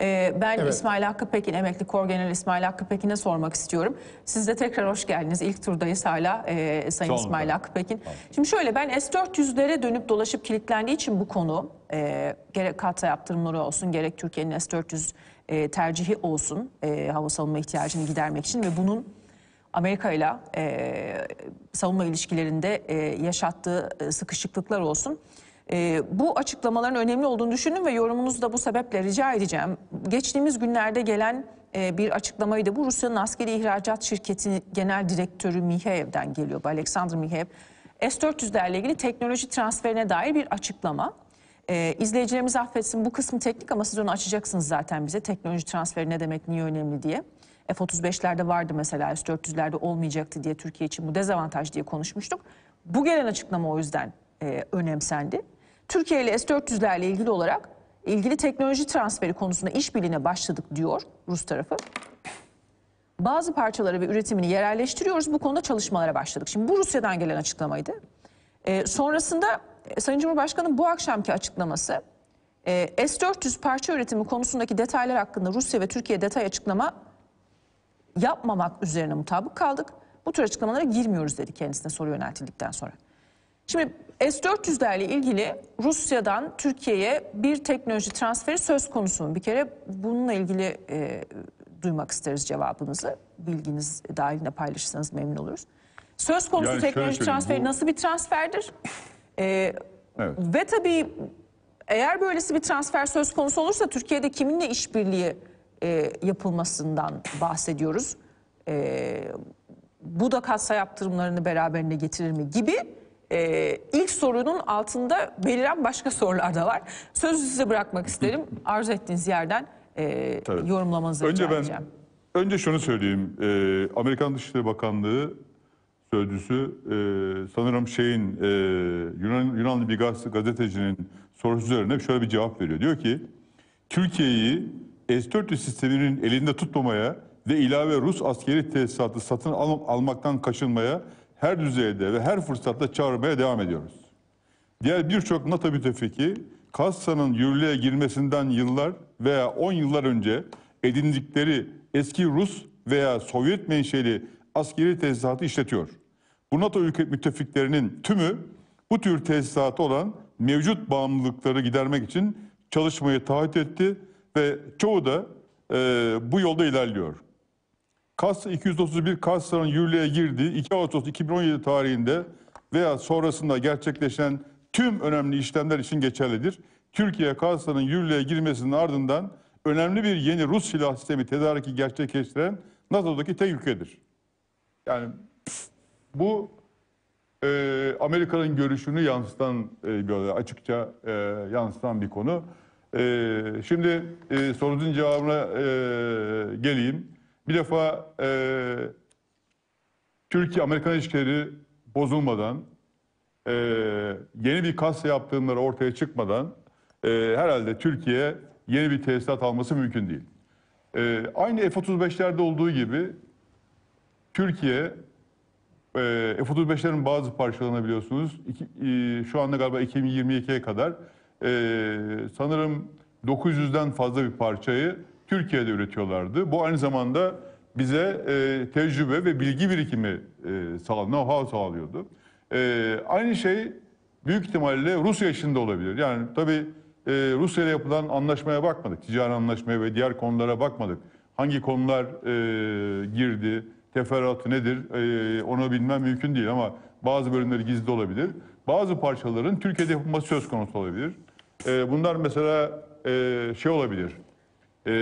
Ee, ben Evet. İsmail Hakkı Pekin, emekli Kor Genel İsmail Hakkı Pekin'e sormak istiyorum. Siz de tekrar hoş geldiniz. İlk turdayız hala e, Sayın olun İsmail. Hakkı Pekin. Şimdi şöyle ben S-400'lere dönüp dolaşıp kilitlendiği için bu konu e, gerek katsa yaptırımları olsun gerek Türkiye'nin S-400 e, tercihi olsun e, hava savunma ihtiyacını gidermek için ve bunun Amerika ile e, savunma ilişkilerinde e, yaşattığı e, sıkışıklıklar olsun. E, bu açıklamaların önemli olduğunu düşündüm ve yorumunuzu da bu sebeple rica edeceğim. Geçtiğimiz günlerde gelen e, bir açıklamaydı. Bu Rusya'nın askeri ihracat şirketi genel direktörü Miheyev'den geliyor. Bu Alexander Miheyev. S-400'lerle ilgili teknoloji transferine dair bir açıklama. Ee, izleyicilerimiz affetsin bu kısmı teknik ama siz onu açacaksınız zaten bize. Teknoloji transferi ne demek, niye önemli diye. F-35'lerde vardı mesela S-400'lerde olmayacaktı diye Türkiye için bu dezavantaj diye konuşmuştuk. Bu gelen açıklama o yüzden e, önemsendi. Türkiye ile S-400'lerle ilgili olarak ilgili teknoloji transferi konusunda işbirliğine başladık diyor Rus tarafı. Bazı parçaları ve üretimini yerelleştiriyoruz. Bu konuda çalışmalara başladık. Şimdi bu Rusya'dan gelen açıklamaydı. Ee, sonrasında e, Sayın Cumhurbaşkanı bu akşamki açıklaması e, S-400 parça üretimi konusundaki detaylar hakkında Rusya ve Türkiye detay açıklama yapmamak üzerine mutabık kaldık. Bu tür açıklamalara girmiyoruz dedi kendisine soru yöneltildikten sonra. Şimdi S-400'lerle ilgili Rusya'dan Türkiye'ye bir teknoloji transferi söz konusu mu? Bir kere bununla ilgili e, duymak isteriz cevabınızı. Bilginiz dahilinde paylaşırsanız memnun oluruz. Söz konusu Yani teknoloji transferi bu- nasıl bir transferdir? E, Evet. ve tabii eğer böylesi bir transfer söz konusu olursa Türkiye'de kiminle işbirliği e, yapılmasından bahsediyoruz? E, bu da kasa yaptırımlarını beraberinde getirir mi gibi e, ilk sorunun altında beliren başka sorular da var. Sözü size bırakmak isterim. Arzu ettiğiniz yerden e, Tabii. yorumlamanızı Önce rica ben edeceğim. önce şunu söyleyeyim. Ee, Amerikan Dışişleri Bakanlığı sözcüsü e, sanırım şeyin e, Yunan, Yunanlı bir gaz, gazetecinin sorusu üzerine şöyle bir cevap veriyor. Diyor ki Türkiye'yi S-400 sisteminin elinde tutmamaya ve ilave Rus askeri tesisatı satın al- almaktan kaçınmaya her düzeyde ve her fırsatta çağırmaya devam ediyoruz. Diğer birçok NATO müttefiki Kassa'nın yürürlüğe girmesinden yıllar veya 10 yıllar önce edindikleri eski Rus veya Sovyet menşeli askeri tesisatı işletiyor. Bu NATO ülke müttefiklerinin tümü bu tür tesisatı olan mevcut bağımlılıkları gidermek için çalışmayı taahhüt etti ve çoğu da e, bu yolda ilerliyor. Kassa 231 Kassa'nın yürürlüğe girdiği 2 Ağustos 2017 tarihinde veya sonrasında gerçekleşen tüm önemli işlemler için geçerlidir. Türkiye Kassa'nın yürürlüğe girmesinin ardından önemli bir yeni Rus silah sistemi tedariki gerçekleştiren NATO'daki tek ülkedir. Yani bu e, Amerika'nın görüşünü yansıtan e, böyle açıkça e, yansıtan bir konu. E, şimdi e, sorunuzun cevabına e, geleyim. Bir defa e, Türkiye-Amerikan ilişkileri bozulmadan, e, yeni bir kasa yaptırımları ortaya çıkmadan e, herhalde Türkiye yeni bir tesisat alması mümkün değil. E, aynı F-35'lerde olduğu gibi Türkiye e, F-35'lerin bazı parçalarını biliyorsunuz. İki, e, şu anda galiba 2022'ye kadar e, sanırım 900'den fazla bir parçayı Türkiye'de üretiyorlardı. Bu aynı zamanda bize e, tecrübe ve bilgi birikimi e, sağlıyor, know-how sağlıyordu. E, aynı şey büyük ihtimalle Rusya için de olabilir. Yani tabii e, Rusya ile yapılan anlaşmaya bakmadık. Ticari anlaşmaya ve diğer konulara bakmadık. Hangi konular e, girdi, teferruatı nedir e, onu bilmem mümkün değil ama bazı bölümleri gizli olabilir. Bazı parçaların Türkiye'de yapılması söz konusu olabilir. E, bunlar mesela e, şey olabilir. E,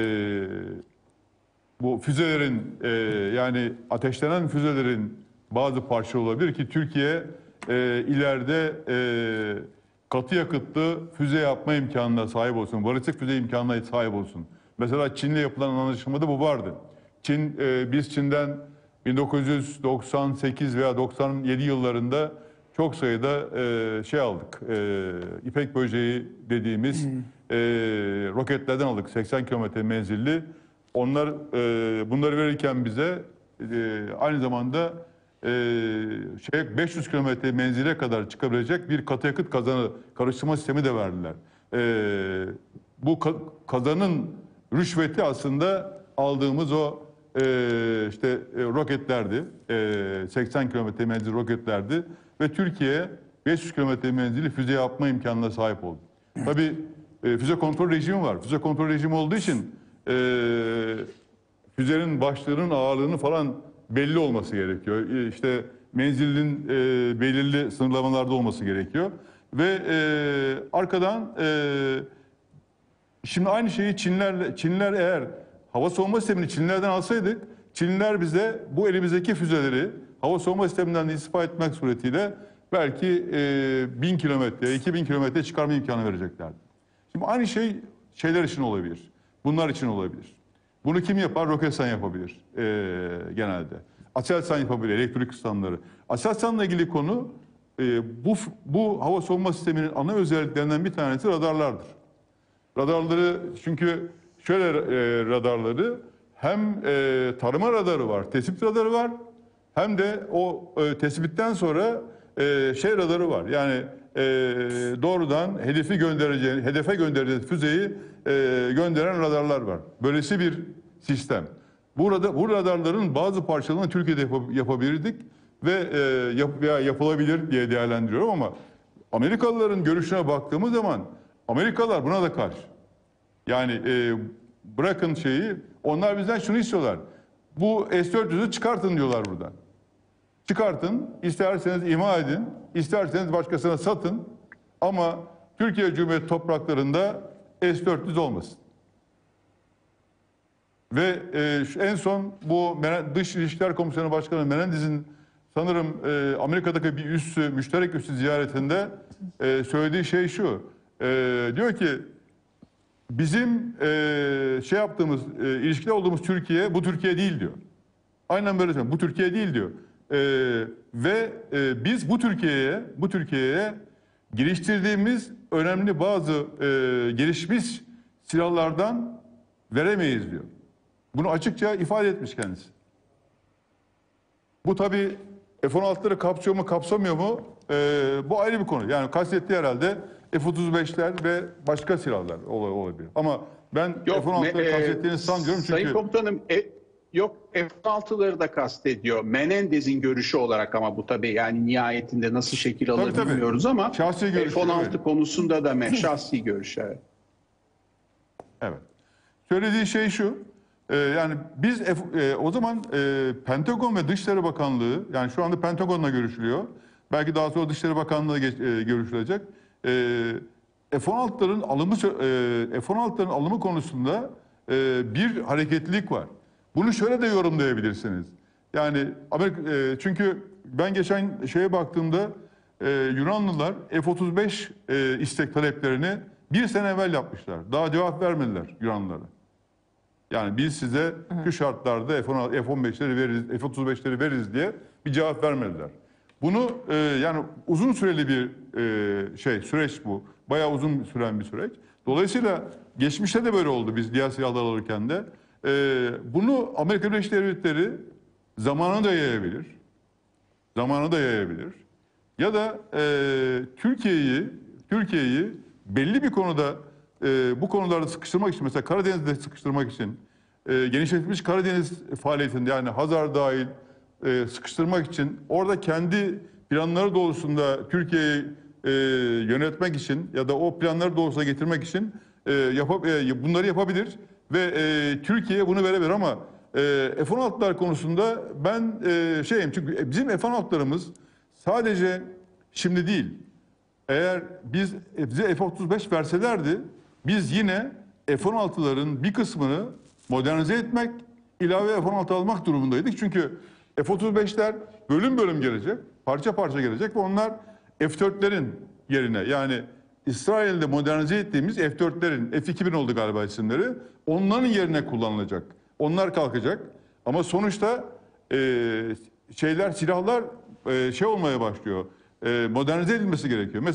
bu füzelerin e, yani ateşlenen füzelerin bazı parça olabilir ki Türkiye e, ileride e, katı yakıtlı füze yapma imkanına sahip olsun. Balistik füze imkanına sahip olsun. Mesela Çin'le yapılan anlaşmada bu vardı. Çin e, biz Çin'den 1998 veya 97 yıllarında çok sayıda e, şey aldık. E, İpek böceği dediğimiz e, roketlerden aldık 80 kilometre menzilli. Onlar e, bunları verirken bize e, aynı zamanda e, şey 500 kilometre menzile kadar çıkabilecek bir katı yakıt kazanı karıştırma sistemi de verdiler. E, bu ka- kazanın rüşveti aslında aldığımız o e, işte e, roketlerdi. E, 80 kilometre menzil roketlerdi ve Türkiye 500 kilometre menzilli füze yapma imkanına sahip oldu. Tabii e, füze kontrol rejimi var. Füze kontrol rejimi olduğu için e, füzenin başlığının ağırlığını falan belli olması gerekiyor. E, İşte menzilin e, belirli sınırlamalarda olması gerekiyor. Ve e, arkadan e, şimdi aynı şeyi Çinlerle Çinler eğer hava savunma sistemini Çinlerden alsaydık Çinliler bize bu elimizdeki füzeleri hava savunma sisteminden de istifa etmek suretiyle belki e, 1000 kilometre, 2000 kilometre çıkarma imkanı vereceklerdi. Şimdi aynı şey şeyler için olabilir. Bunlar için olabilir. Bunu kim yapar? Roketsan yapabilir e, genelde. Aselsan yapabilir, elektrik sistemleri. Aselsan'la ilgili konu e, bu, bu hava savunma sisteminin ana özelliklerinden bir tanesi radarlardır. Radarları çünkü şöyle e, radarları hem e, tarıma radarı var, tespit radarı var hem de o e, tespitten sonra e, şey radarı var. Yani e, doğrudan hedefi göndereceği, hedefe göndereceği füzeyi e, gönderen radarlar var. Böylesi bir sistem. Burada bu radarların bazı parçalarını Türkiye'de yap- yapabilirdik ve e, yap, veya yapılabilir diye değerlendiriyorum ama Amerikalıların görüşüne baktığımız zaman Amerikalılar buna da karşı. Yani e, bırakın şeyi, onlar bizden şunu istiyorlar. Bu S-400'ü çıkartın diyorlar buradan. Çıkartın, isterseniz imha edin, isterseniz başkasına satın ama Türkiye Cumhuriyeti topraklarında S-400 olmasın. Ve e, en son bu Dış İlişkiler Komisyonu Başkanı Menendez'in sanırım e, Amerika'daki bir üssü, müşterek üssü ziyaretinde e, söylediği şey şu. E, diyor ki bizim e, şey yaptığımız, e, ilişkide olduğumuz Türkiye bu Türkiye değil diyor. Aynen böyle söylüyor. Bu Türkiye değil diyor. E, ve e, biz bu Türkiye'ye, bu Türkiye'ye geliştirdiğimiz önemli bazı e, gelişmiş silahlardan veremeyiz diyor. Bunu açıkça ifade etmiş kendisi. Bu tabii F-16'ları kapsıyor mu kapsamıyor mu e, bu ayrı bir konu. Yani kastettiği herhalde F-35'ler ve başka silahlar ol- olabilir. Ama ben Yok, F-16'ları me- e, kastettiğini sanmıyorum çünkü... Sayın Komutanım e, yok F-16'ları da kastediyor. Menendez'in görüşü olarak ama bu tabii yani nihayetinde nasıl şekil alır tabii. bilmiyoruz ama Şahsi görüşü, F-16 evet. konusunda da me- şahsi görüş evet. Evet. Söylediği şey şu. e, yani biz F- e, o zaman e, Pentagon ve Dışişleri Bakanlığı yani şu anda Pentagon'la görüşülüyor. Belki daha sonra Dışişleri Bakanlığı'na geç- e, görüşülecek. E, F-16'ların alımı e, F-16'ların alımı konusunda e, bir hareketlilik var. Bunu şöyle de yorumlayabilirsiniz. Yani Amerika, e, çünkü ben geçen şeye baktığımda e, Yunanlılar F-35 e, istek taleplerini bir sene evvel yapmışlar. Daha cevap vermediler Yunanlılara. Yani biz size şu şartlarda F-16 F-15'leri veririz, F-35'leri veririz diye bir cevap vermediler. Bunu e, yani uzun süreli bir e, şey süreç bu. Bayağı uzun süren bir süreç. Dolayısıyla geçmişte de böyle oldu biz diğer silahlar alırken de. E, bunu Amerika Birleşik Devletleri zamanı da yayabilir. Zamanı da yayabilir. Ya da e, Türkiye'yi Türkiye'yi belli bir konuda e, bu konularda sıkıştırmak için mesela Karadeniz'de sıkıştırmak için e, genişletilmiş Karadeniz faaliyetinde yani Hazar dahil e, sıkıştırmak için orada kendi planları doğrultusunda Türkiye'yi e, yönetmek için ya da o planları doğrultusuna getirmek için e, yapa- e, bunları yapabilir ve e, Türkiye bunu verebilir ama e, F-16'lar konusunda ben e, şeyim çünkü bizim F-16'larımız sadece şimdi değil eğer biz e, bize F-35 verselerdi biz yine F-16'ların bir kısmını modernize etmek, ilave F-16 almak durumundaydık. Çünkü F-35'ler bölüm bölüm gelecek, parça parça gelecek ve onlar F-4'lerin yerine yani İsrail'de modernize ettiğimiz F-4'lerin, F-2000 oldu galiba isimleri, onların yerine kullanılacak. Onlar kalkacak ama sonuçta e, şeyler, silahlar e, şey olmaya başlıyor, e, modernize edilmesi gerekiyor. Mesela